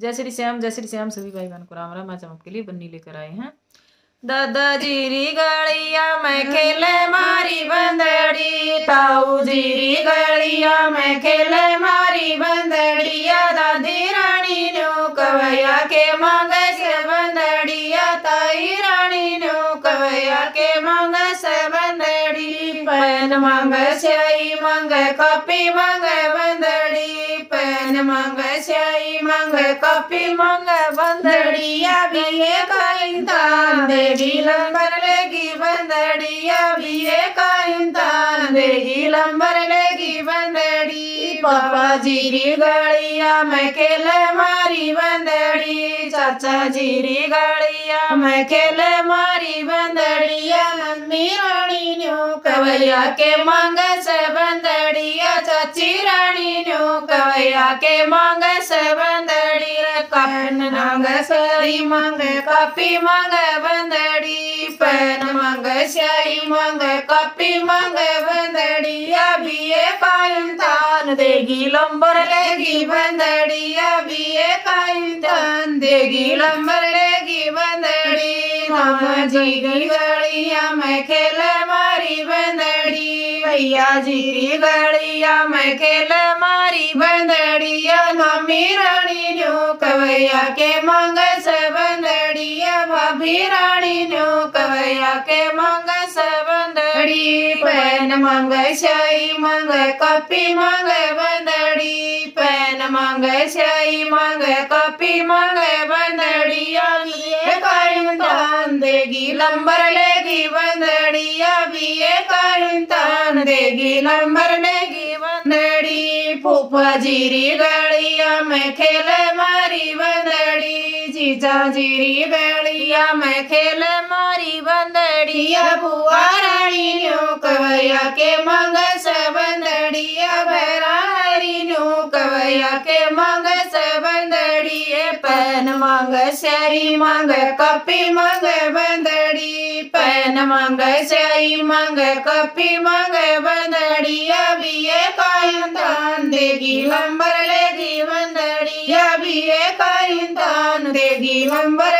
जय श्री श्याम, जय श्री श्याम, सभी भाई बहन को राम राम। आज हम आपके लिए बन्नी लेकर आए हैं। दादा जीरी गड़िया मैं खेले मारी बंदड़ी। ताऊ जीरी गड़िया मैं खेले मारी बंदड़िया दादी रानी नो कवैया के मांगे से बंदड़िया ताई रानी नो कवैया के मांगे से पैन मांग स्याई मांग कपी मांग बंदड़ी पैन मांग स्याई मांग कपी मांग बंदड़िया भी एक इंसान देवी लंबर लेगी बंदड़िया भी एक इंसान पापा जीरी गड़िया मैं खेले मारी बंदड़ी चाचा जीरी गड़िया मैं खेले मारी बंदड़िया मम्मी रानी न्यू कवैया के मांग से बंदड़िया चाची रानी न्यू कवैया के मांग से बंदड़ी कपन नांग सरी मांग कपी मांग बंदड़ी मांग मांग मांग बंदड़िया देगी लंबर लेगी बंदड़िया बीए कायन देगी लंबर लेगी बंदड़ी मामा जी की गड़िया मैं खेले मारी बंदड़ी भैया जी की गड़िया पैन मांग शाई मांग कपी मांग बंदड़ी पैन मांग शाई मांग कपी मांग बंदड़िया देगी, लंबर लेगी बंदड़िया भी ये कायन देगी, लंबर लेगी बंदड़ी फूफा जीरी गड़िया में खेले मारी बंदड़ी जीजा जीरी गड़िया मैं खेले मारी बंदड़िया बुआ रानी के मंग से बंदड़िया भैरा हरी कवैया के मंग से बंदड़िए पैन मांग स्यारी मांग कपी मांग बंदड़ी पैन मांग स्याई मांग कपी मांग बंदड़िया बीए कायन देगी लंबर लेगी बंदड़िया बीए कायन देगी लंबर